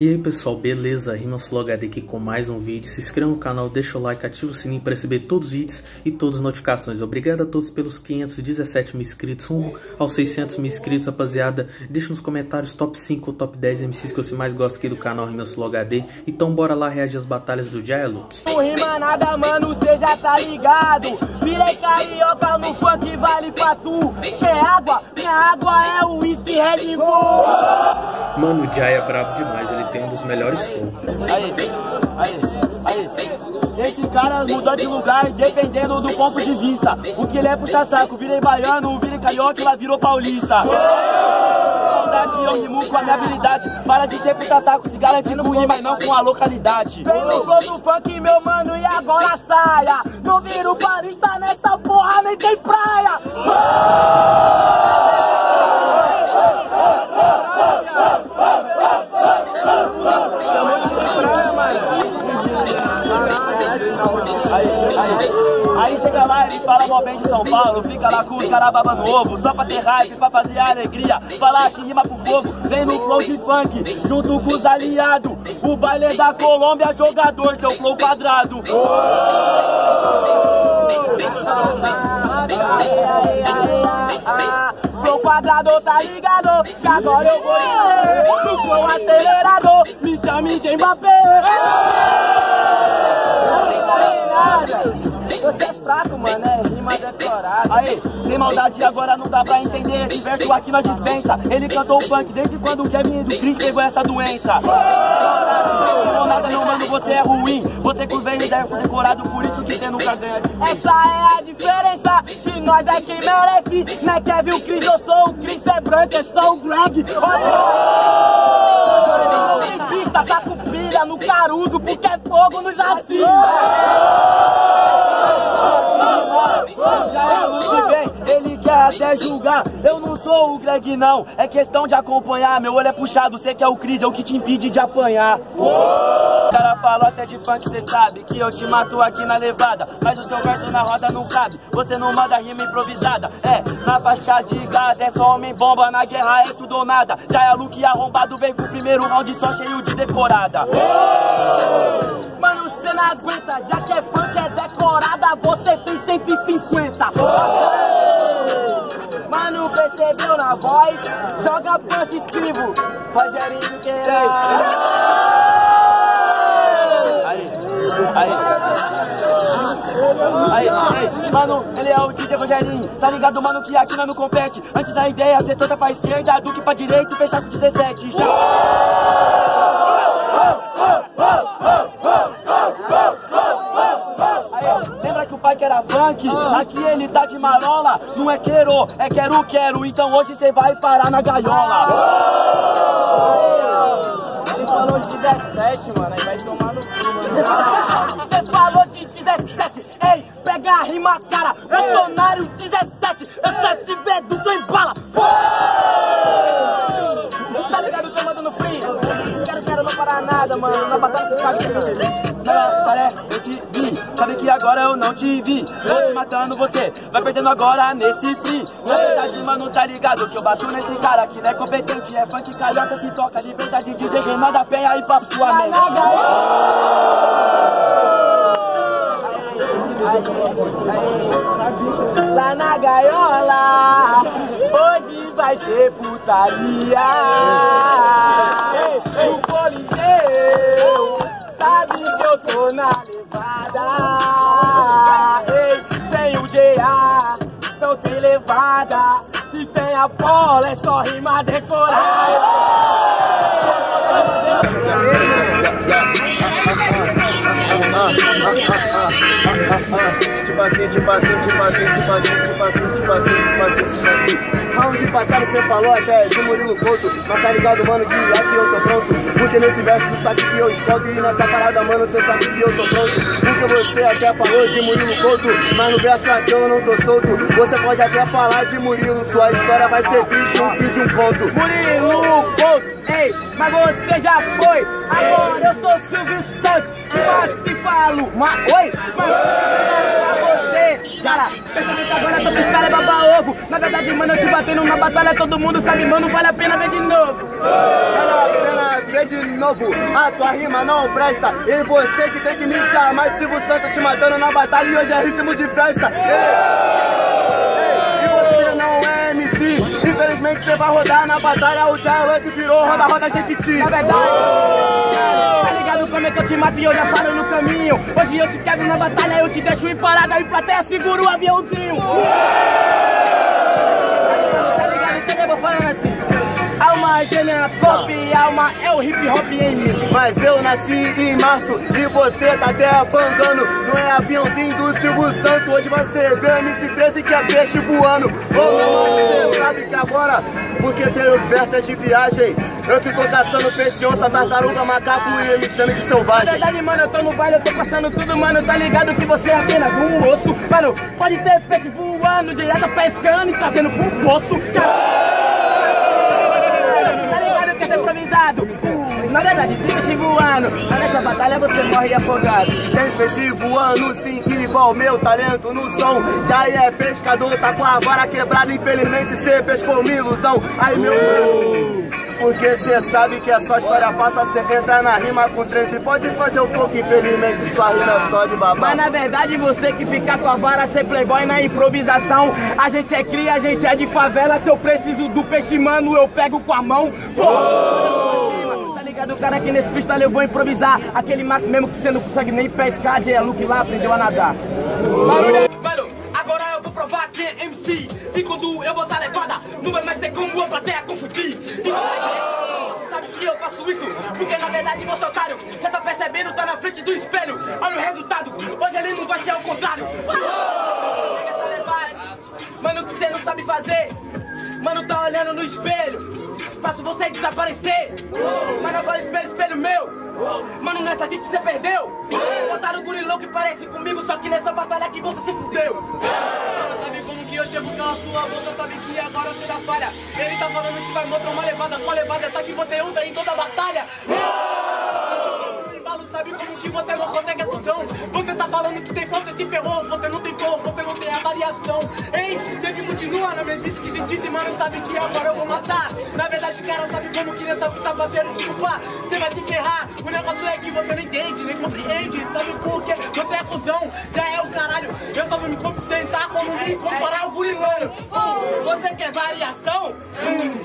E aí pessoal, beleza? RimaSlogAD aqui com mais um vídeo. Se inscreva no canal, deixa o like, ativa o sininho para receber todos os vídeos e todas as notificações. Obrigado a todos pelos 517 mil inscritos, rumo aos 600 mil inscritos, rapaziada. Deixa nos comentários top 5 ou top 10 MCs que você mais gosta aqui do canal RimaSlogAD. Então bora lá reagir às batalhas do Luke. Não rima nada, mano, cê já tá ligado. Virei carioca no funk, vale pra tu. Quer água? Minha água é o whisky Red Bull. Mano, o Jaya é brabo demais, ele tem um dos melhores flow. Aí, aí, aí. Esse cara mudou de lugar dependendo do ponto de vista. O que ele é puxa saco, virei baiano, virei carioca e lá virou paulista. Maldade, eu rimo com a minha habilidade. Para de ser puxa saco, se garante no rima e não com a localidade. Vem no flow do funk, meu mano, e agora saia. Não viro paulista nessa porra, nem tem praia. Aí, chega lá, ele fala mó bem de São Paulo, fica lá com os caras babando ovo, só pra ter hype, pra fazer alegria, falar que rima pro povo, vem no flow de funk, junto com os aliados, o baile da Colômbia, jogador, seu flow quadrado. Flow quadrado, tá ligado? Que agora eu vou No flow acelerador, me chame de Mbappé Você é fraco, mano, é rima decorada. Aí, sem maldade agora não dá pra entender Esse verso aqui na dispensa. Ele cantou o funk desde quando o Kevin do Chris pegou essa doença. Não nada não, mano, você é ruim. Você velho ideia foi decorado, por isso que você nunca ganha de mim. Essa é a diferença, que nós é quem merece. Não é Kevin o Chris, eu sou o Chris, é branco, é só o Greg. Olha tá com pilha no carudo, porque é fogo nos assina já é quer até julgar. Eu não sou o Greg, não. É questão de acompanhar. Meu olho é puxado, você que é o Cris, é o que te impede de apanhar. O cara falou até de funk, cê sabe que eu te mato aqui na levada. Mas o seu verso na roda não cabe. Você não manda rima improvisada. É, na faixa de gás, é só homem bomba. Na guerra é tudo ou nada. Já é Luke arrombado, vem com o primeiro round só cheio de decorada. Mano, não aguenta, já que é funk, é decorada. Você tem 150. Mano, percebeu na voz? Joga punch, esquivo. Rogerinho querer. Aí, aí. Aí, aí, mano, ele é o DJ Rogerinho. Tá ligado, mano, que aqui não compete. Antes a ideia é ser toda pra esquerda, do que pra direita e fechar com 17. Já. Lembra que o pai que era funk? Aqui ele tá de marola. Não é quero, é quero, quero. Então hoje você vai parar na gaiola. Ele falou de 17, mano. Aí vai tomar no cu, mano. Você falou de 17. Ei, pega a rima, cara. Lecionário 17. Eu sou FB do Trem Bala. Tá ligado? Tô mandando free. Quero, quero, não parar nada, mano. Na batalha você sabe que eu vi. Paré, eu te vi. Sabe que agora eu não te vi. Tô te matando você. Vai perdendo agora nesse free. Na verdade, mano, tá ligado? Que eu bato nesse cara que não é competente. É funk carioca, se toca de verdade. Dizer que nada penha aí pra sua mente. Lá na gaiola, vai ter putaria. O Coliseu sabe que eu tô na levada. Ei, tem o GA, não tem levada. Se tem a bola, é só rima decorada. Tipo assim, tipo assim, tipo assim, tipo assim, tipo assim, tipo assim, tipo assim, tipo assim. Round passado você falou até de Murilo Couto Mas tá ligado, mano, que aqui eu tô pronto. Porque nesse verso tu sabe que eu escolto E nessa parada, mano, você sabe que eu sou pronto. Porque você até falou de Murilo Couto Mas no verso aqui eu não tô solto. Você pode até falar de Murilo Sua história vai ser triste, um fim de um conto. Murilo Couto, ei, mas você já foi Agora eu sou Silvio Santos Te mato e falo, mas oi, mas você Cara, pensamento agora, tô piscada é baba ovo Na verdade, mano, eu te batendo na batalha, todo mundo sabe, mano, vale a pena ver de novo. Vale a pena ver de novo, a tua rima não presta. E você que tem que me chamar de Silvio Santos te matando na batalha e hoje é ritmo de festa. Ei, você vai rodar na batalha. O Tchau que virou roda, roda, Jequiti. Na verdade, tá ligado como é que eu te mato e eu já falo no caminho. Hoje eu te quebro na batalha, eu te deixo em parada e plateia segura o aviãozinho. Tá ligado? Entendeu? Eu vou falando assim. Alma gêmea, pop, alma é o hip hop em mim. Mas eu nasci em março e você tá até bancando. Não é aviãozinho do Silvio Santo. Hoje você vê MC13 que é peixe voando. Ô, você sabe que agora, porque tem o verso de viagem. Eu que tô caçando peixe, onça, tartaruga, macaco e me chama de Na selvagem. verdade, mano, eu tô no baile, eu tô passando tudo, mano. Tá ligado que você é apenas um osso. Mano, pode ter peixe voando, direto pescando e trazendo pro poço ligado que é Uh, Na verdade, tem peixe voando. Mas nessa batalha você morre afogado. Tem peixe voando sim, igual meu talento no som. Já é pescador, tá com a vara quebrada. Infelizmente cê pescou uma ilusão. Aí meu mano, porque cê sabe que é só história fácil. Cê entra na rima com 13 pode fazer o pouco. Infelizmente sua rima é só de babá. Mas na verdade você que fica com a vara ser playboy na improvisação A gente é cria, a gente é de favela Se eu preciso do peixe, mano, eu pego com a mão! Ligado, cara, que nesse freestyle eu vou improvisar. Aquele mato mesmo que você não consegue nem pescar De Luke lá aprendeu a nadar. Barulho! Mano, agora eu vou provar quem é MC E quando eu botar levada Não vai mais ter como a plateia confundir. E sabe que eu faço isso? Porque na verdade você otário Já tá percebendo, tá na frente do espelho. Olha o resultado, hoje ele não vai ser ao contrário. Mano, que você não sabe fazer? Mano, tá olhando no espelho Faço você desaparecer Mano, agora espelho, espelho meu Mano, nessa aqui que você perdeu Botaram o gurilão que parece comigo Só que nessa batalha que você se fudeu Sabe como que eu chego com a sua boca? Sabe que agora você dá falha. Ele tá falando que vai mostrar uma levada. Qual levada essa que você usa em toda batalha? Sabe como que você não consegue a fusão? Você tá falando que tem você se ferrou. Você não tem flow, você não tem a variação. Hein? Continua na mesmice que sentisse, mano. Sabe que agora eu vou matar. Na verdade, cara, sabe como que nessa fita parceiro desculpa? Você vai se ferrar. O negócio é que você não entende, nem compreende. Sabe por quê? Você é cuzão, já é o caralho. Eu só vou me contentar como me comparar o gurilano. Você quer variação?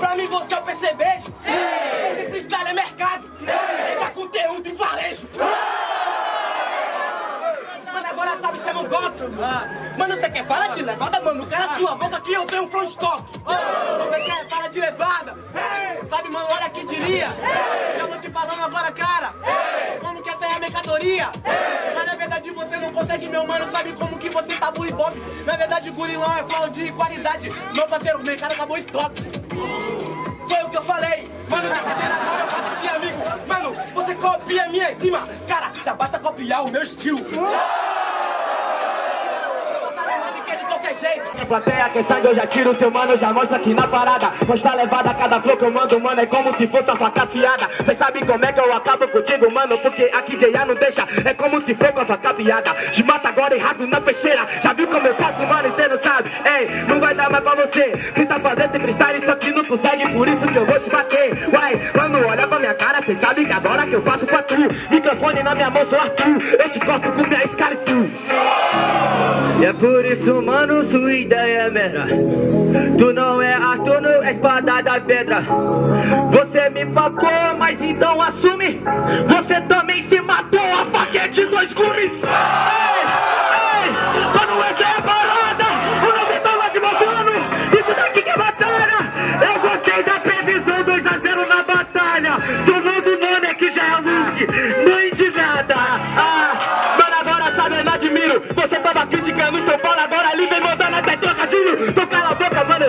Pra mim você é o percebejo Esse freestyle é mercado É dar conteúdo em varejo Mano, agora ser mangoto Mano, você quer falar de levada, mano? Cara, sua boca aqui eu tenho um front stock Você quer falar de levada? Sabe, mano, olha que diria. Eu vou te falando agora, cara. Como que essa é a mercadoria? Mas na verdade você não consegue, meu mano. Sabe como que você tá bully pop? Na verdade, gurilão é flow de qualidade. Meu parceiro, o mercado acabou estoque. Foi o que eu falei Mano, na cadeira agora eu parecia amigo Mano, você copia minha enzima Cara, já basta copiar o meu estilo jeito Plateia, quem sabe eu já tiro seu mano, já mostra aqui na parada. Posta levada, cada flow que eu mando, mano, é como se fosse uma faca afiada. Cês sabem como é que eu acabo contigo, mano, porque aqui JA não deixa. É como se com a faca afiada. De mata agora e rasgo na peixeira. Já viu como eu faço, mano, e cê não sabe? Ei, não vai dar mais pra você. Se tá fazendo freestyle, só que não consegue, por isso que eu vou te bater. Uai, mano, olha pra minha cara, cês sabem que agora que eu faço pra tu. Microfone na minha mão, sou Arthur. Eu te corto com minha escala e tu. E é por isso, mano, sua ideia é merda. Tu não é Arthur, não é espada da pedra. Você me facou, mas então assume. Você também se matou, a de dois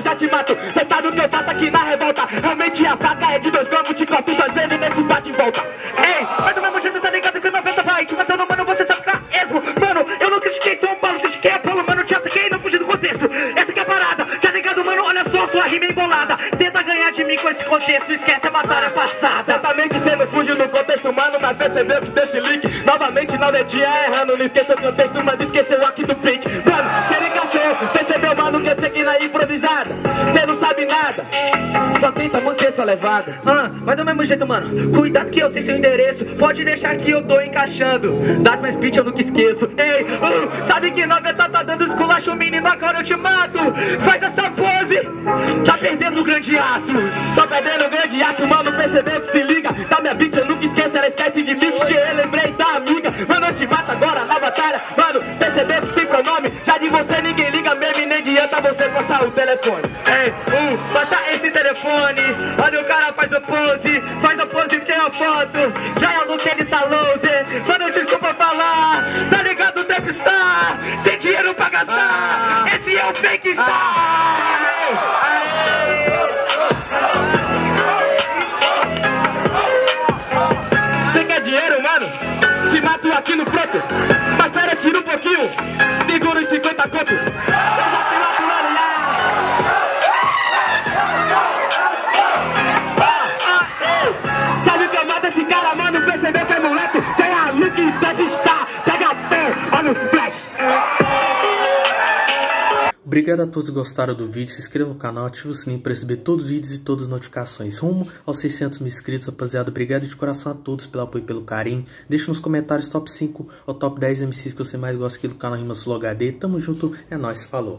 já te mato. Cê sabe o que eu faço aqui na revolta. Realmente a faca é de dois gramas, te corto duas vezes nesse bate e volta. Ei, mas do mesmo jeito tá ligado que 90 vai te matando, mano, você sabe ficar esmo. Mano, eu não critiquei São Paulo, critiquei Apolo, mano, te ataquei, não fugi do contexto. Essa que é a parada, tá ligado, mano? Olha só, sua rima embolada. Tenta ganhar de mim com esse contexto, esquece a batalha passada. Certamente cê não fugiu do contexto, mano, mas percebeu que desse link. Novamente na letinha errando, não esqueceu o contexto, mas esqueceu aqui levada. Só tenta manter sua levada. Ah, mas do mesmo jeito, mano. Cuidado que eu sei seu endereço. Pode deixar que eu tô encaixando. Das minhas pitch eu nunca esqueço. Ei, uh, sabe que nós tá, tá dando esculacho, menino, agora eu te mato. Faz essa pose. Tá perdendo o grande ato. Tô perdendo o grande ato, mano. Percebeu que se liga. Tá minha bitch, eu nunca esqueço. Ela esquece de mim porque eu lembrei da amiga. Mano, eu te mato agora na batalha. Mano, percebeu telefone. Olha o cara faz a pose. Faz a pose sem a foto. Já é que ele tá longe. Mano, desculpa falar. Tá ligado o está. Sem dinheiro pra gastar. Esse é o fake star. Você quer dinheiro, mano? Te mato aqui no preto. Mas pera, tira um pouquinho. Segura os 50 conto. Obrigado a todos que gostaram do vídeo, se inscreva no canal, ative o sininho para receber todos os vídeos e todas as notificações. Rumo aos 600 mil inscritos, rapaziada. Obrigado de coração a todos pelo apoio e pelo carinho. Deixe nos comentários top 5 ou top 10 MCs que você mais gosta aqui do canal Rimas Sul HD. Tamo junto, é nóis, falou.